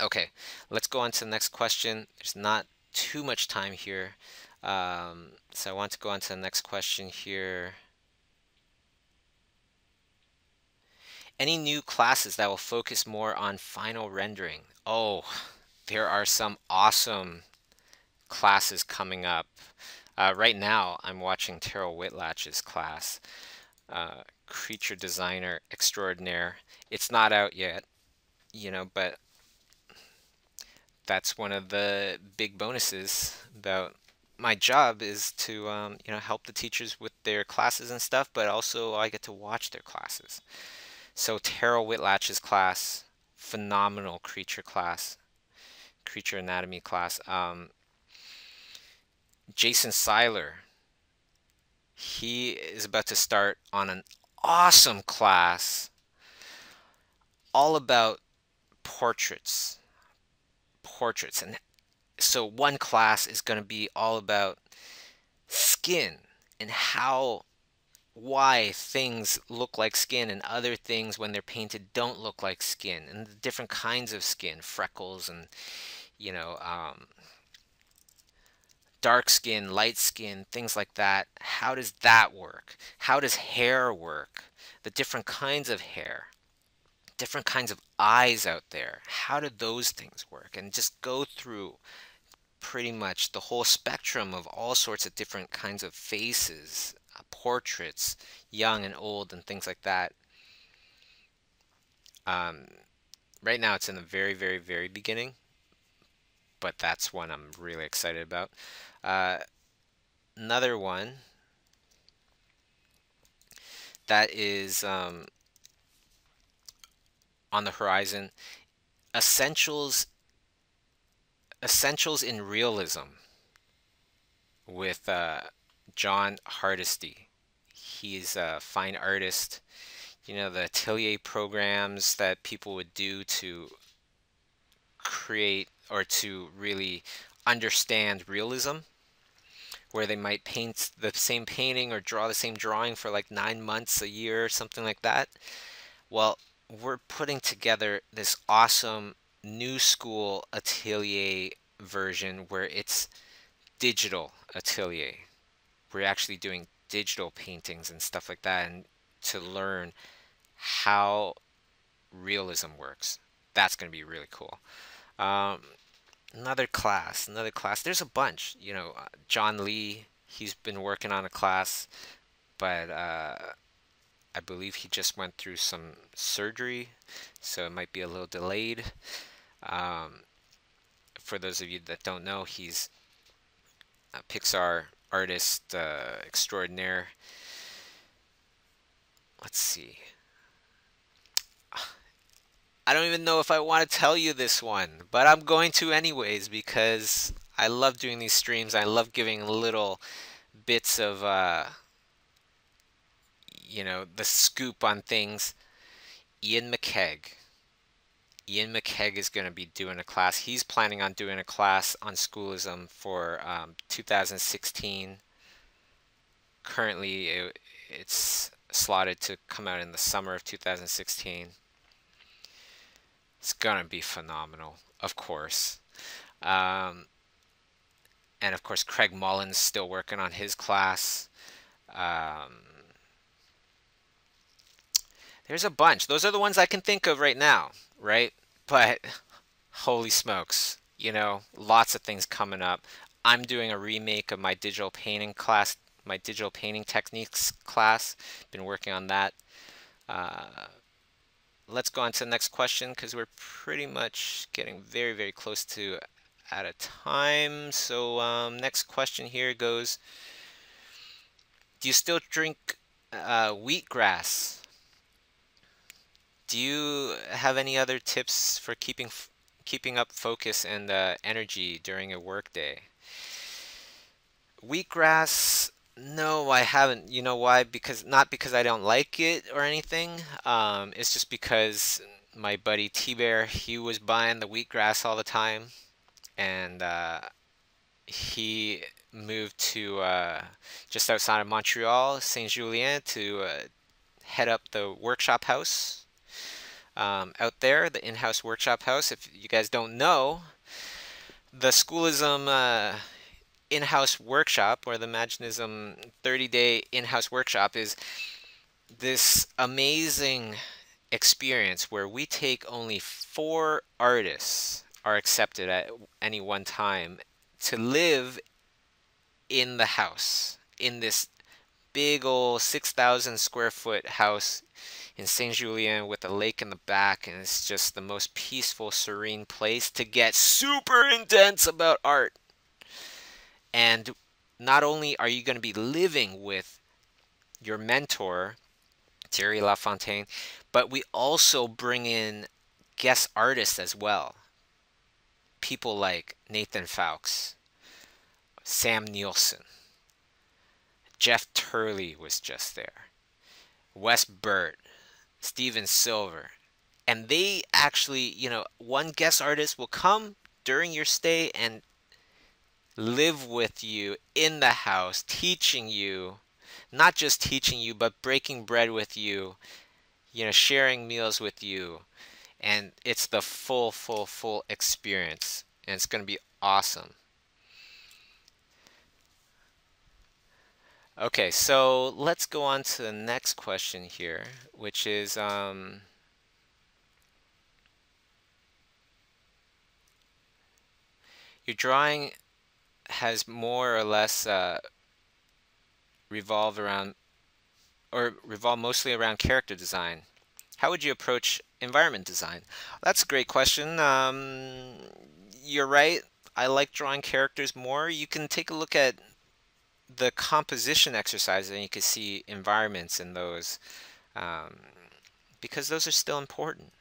Okay, let's go on to the next question. There's not too much time here. Um, so I want to go on to the next question here. Any new classes that will focus more on final rendering? Oh, there are some awesome classes coming up. Uh, right now, I'm watching Terryl Whitlatch's class, uh, Creature Designer Extraordinaire. It's not out yet, you know, but that's one of the big bonuses about my job is to um, you know help the teachers with their classes and stuff, but also I get to watch their classes. So Terryl Whitlatch's class, phenomenal creature class, creature anatomy class. Um, Jason Seiler, he is about to start on an awesome class all about portraits portraits. And so one class is going to be all about skin and how why things look like skin and other things when they're painted don't look like skin and the different kinds of skin freckles and you know um, dark skin light skin things like that how does that work how does hair work the different kinds of hair different kinds of eyes out there. How do those things work? And just go through pretty much the whole spectrum of all sorts of different kinds of faces, uh, portraits, young and old, and things like that. Um, right now, it's in the very, very, very beginning, but that's one I'm really excited about. Uh, another one that is um, on the horizon. Essentials Essentials in Realism with uh, John Hardesty. He's a fine artist. You know, the atelier programs that people would do to create or to really understand realism, where they might paint the same painting or draw the same drawing for like nine months, a year, or something like that. Well, we're putting together this awesome new school atelier version where it's digital atelier. We're actually doing digital paintings and stuff like that and to learn how realism works. That's going to be really cool. Um, another class, another class. There's a bunch. You know, uh, John Lee, he's been working on a class, but uh, I believe he just went through some surgery, so it might be a little delayed. Um, for those of you that don't know, he's a Pixar artist uh, extraordinaire. Let's see. I don't even know if I want to tell you this one, but I'm going to anyways because I love doing these streams. I love giving little bits of uh, you know, the scoop on things. Iain McCaig. Iain McCaig is going to be doing a class. He's planning on doing a class on schoolism for um, 2016. Currently, it, it's slotted to come out in the summer of 2016. It's going to be phenomenal, of course. Um, and of course, Craig Mullins still working on his class. Um, There's a bunch. Those are the ones I can think of right now, right? But holy smokes, you know, lots of things coming up. I'm doing a remake of my digital painting class, my digital painting techniques class. Been working on that. Uh, let's go on to the next question because we're pretty much getting very, very close to out of time. So um, next question here goes, do you still drink uh, wheatgrass? Do you have any other tips for keeping keeping up focus and uh, energy during a workday? Wheatgrass, no, I haven't. You know why? Because not because I don't like it or anything. Um, it's just because my buddy T Bear, he was buying the wheatgrass all the time, and uh, he moved to uh, just outside of Montreal, Saint Julien, to uh, head up the workshop house um, out there, the in-house workshop house. If you guys don't know, the Schoolism uh, in-house workshop or the Imaginism 30-day in-house workshop is this amazing experience where we take only four artists are accepted at any one time to live in the house in this big old 6,000 square foot house in Saint Julien with a lake in the back, and it's just the most peaceful, serene place to get super intense about art. And not only are you going to be living with your mentor, Thierry Lafontaine, but we also bring in guest artists as well. People like Nathan Fowkes, Sam Nielson, Jeff Turley was just there, Wes Burt, Stephen Silver. And they actually, you know, one guest artist will come during your stay and live with you in the house, teaching you, not just teaching you, but breaking bread with you, you know, sharing meals with you. And it's the full, full, full experience. And it's going to be awesome. Okay, so let's go on to the next question here, which is um, your drawing has more or less uh, revolved around or revolve mostly around character design. How would you approach environment design? That's a great question. Um, you're right. I like drawing characters more. You can take a look at the composition exercises, and you can see environments in those um, because those are still important,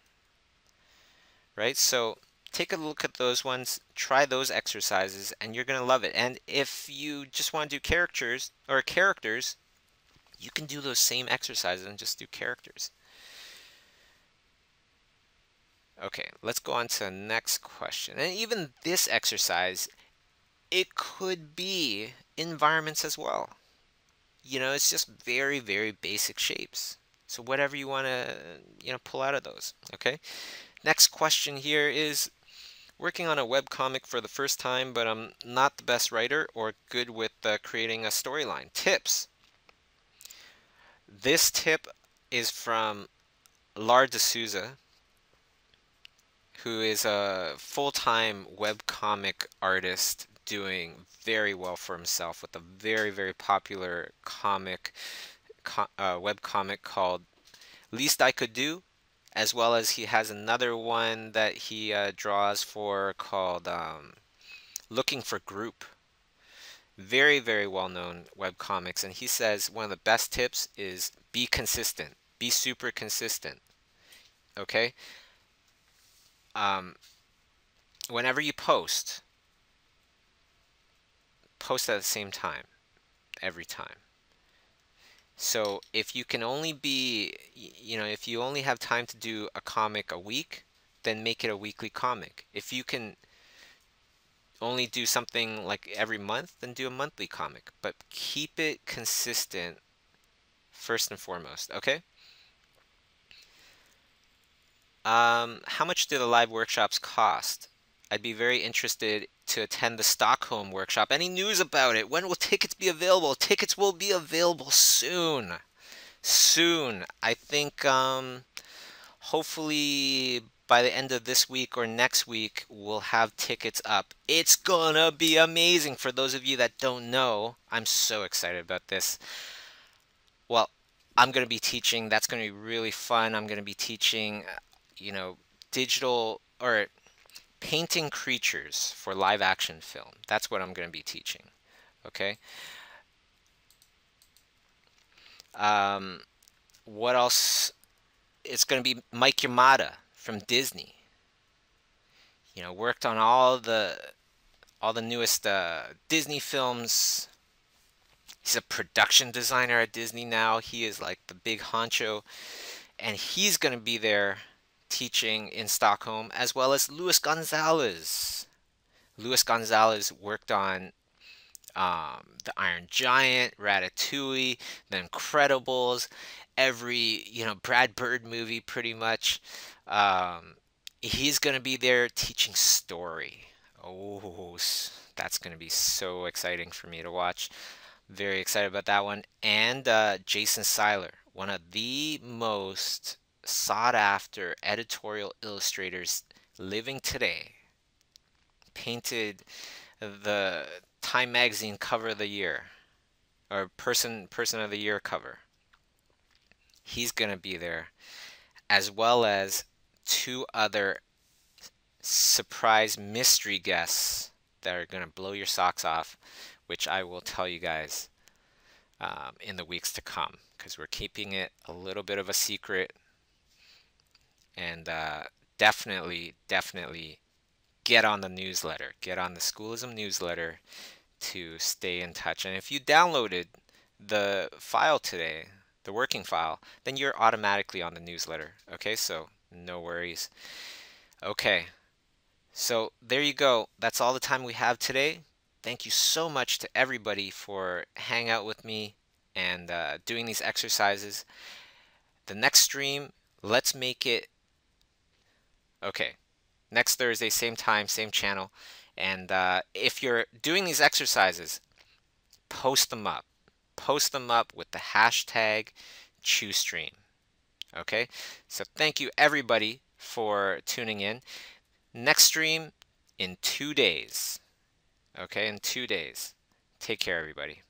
right? So take a look at those ones, try those exercises, and you're going to love it. And if you just want to do characters or characters, you can do those same exercises and just do characters. Okay, let's go on to the next question. And even this exercise, it could be environments as well. You know, it's just very, very basic shapes. So whatever you want to, you know, pull out of those, okay? Next question here is working on a web comic for the first time, but I'm not the best writer or good with uh, creating a storyline. Tips. This tip is from Lar de Souza, who is a full-time web comic artist doing very well for himself with a very, very popular comic, co uh, web comic called Least I Could Do, as well as he has another one that he uh, draws for called um, Looking for Group. Very, very well known web comics. And he says one of the best tips is be consistent, be super consistent. Okay? Um, whenever you post, post at the same time every time. So if you can only be, you know, if you only have time to do a comic a week, then make it a weekly comic. If you can only do something like every month, then do a monthly comic. But keep it consistent first and foremost, okay? Um, how much do the live workshops cost? I'd be very interested to attend the Stockholm workshop. Any news about it? When will tickets be available? Tickets will be available soon. soon. I think um, hopefully by the end of this week or next week, we'll have tickets up. It's gonna be amazing. For those of you that don't know, I'm so excited about this. Well, I'm gonna be teaching. That's gonna be really fun. I'm gonna be teaching, you know, digital or painting creatures for live action film. That's what I'm gonna be teaching. Okay. Um, what else? It's going to be Mike Yamada from Disney. You know, worked on all the all the newest uh, Disney films. He's a production designer at Disney now. He is like the big honcho, and he's going to be there teaching in Stockholm, as well as Luis Gonzalez. Luis Gonzalez worked on um, The Iron Giant, Ratatouille, The Incredibles, every you know Brad Bird movie pretty much. Um, he's gonna be there teaching story. Oh, that's gonna be so exciting for me to watch. Very excited about that one. And uh, Jason Seiler, one of the most sought after editorial illustrators living today, painted the Time Magazine cover of the year, or person person of the year cover. He's gonna be there, as well as two other surprise mystery guests that are gonna blow your socks off, which I will tell you guys um, in the weeks to come, because we're keeping it a little bit of a secret, and uh, definitely, definitely get on the newsletter. Get on the Schoolism newsletter to stay in touch. And if you downloaded the file today, the working file, then you're automatically on the newsletter. Okay, so no worries. Okay, so there you go. That's all the time we have today. Thank you so much to everybody for hanging out with me and uh, doing these exercises. The next stream, let's make it okay next Thursday, same time, same channel. And uh, if you're doing these exercises, post them up. Post them up with the hashtag Chiustream. Okay, so thank you everybody for tuning in. Next stream in two days. Okay, in two days. Take care, everybody.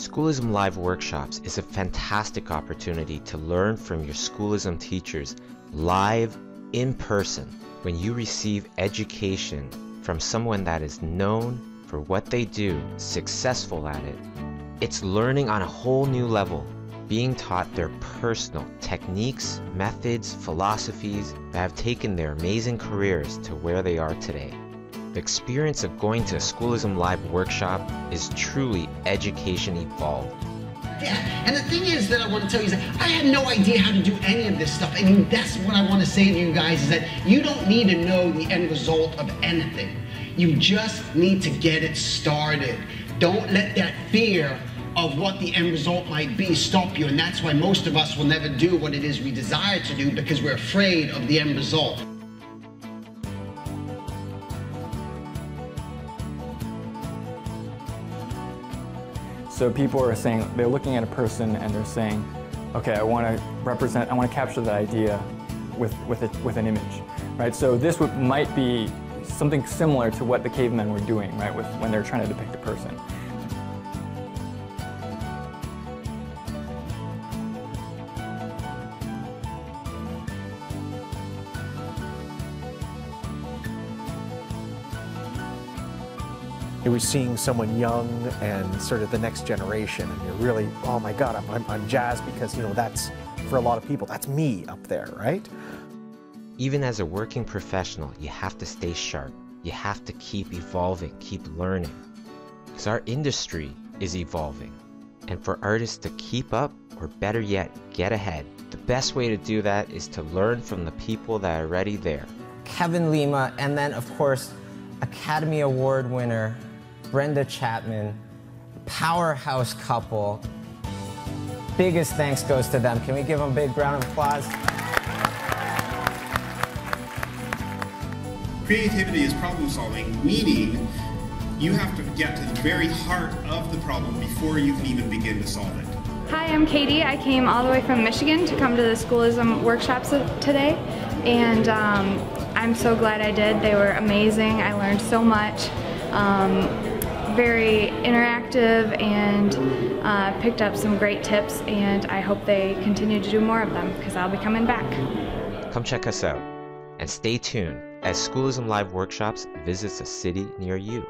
Schoolism Live Workshops is a fantastic opportunity to learn from your schoolism teachers live in person when you receive education from someone that is known for what they do, successful at it. It's learning on a whole new level, being taught their personal techniques, methods, philosophies that have taken their amazing careers to where they are today. The experience of going to a Schoolism Live workshop is truly education evolved. Yeah, and the thing is that I want to tell you is that I had no idea how to do any of this stuff. I mean, that's what I want to say to you guys is that you don't need to know the end result of anything. You just need to get it started. Don't let that fear of what the end result might be stop you. And that's why most of us will never do what it is we desire to do because we're afraid of the end result. So people are saying, they're looking at a person and they're saying, okay, I want to represent, I want to capture that idea with, with, it, with an image, right? So this would, might be something similar to what the cavemen were doing, right, with, when they're trying to depict a person. You're seeing someone young and sort of the next generation, and you're really, oh my God, I'm, I'm, I'm jazzed because, you know, that's, for a lot of people, that's me up there, right? Even as a working professional, you have to stay sharp. You have to keep evolving, keep learning. Because our industry is evolving. And for artists to keep up, or better yet, get ahead, the best way to do that is to learn from the people that are already there. Kevin Lima, and then, of course, Academy Award winner Brenda Chapman, powerhouse couple. Biggest thanks goes to them. Can we give them a big round of applause? Creativity is problem solving, meaning you have to get to the very heart of the problem before you can even begin to solve it. Hi, I'm Katie. I came all the way from Michigan to come to the Schoolism workshops today, and um, I'm so glad I did. They were amazing. I learned so much. Um, very interactive and uh, picked up some great tips, and I hope they continue to do more of them because I'll be coming back. Come check us out and stay tuned as Schoolism Live Workshops visits a city near you.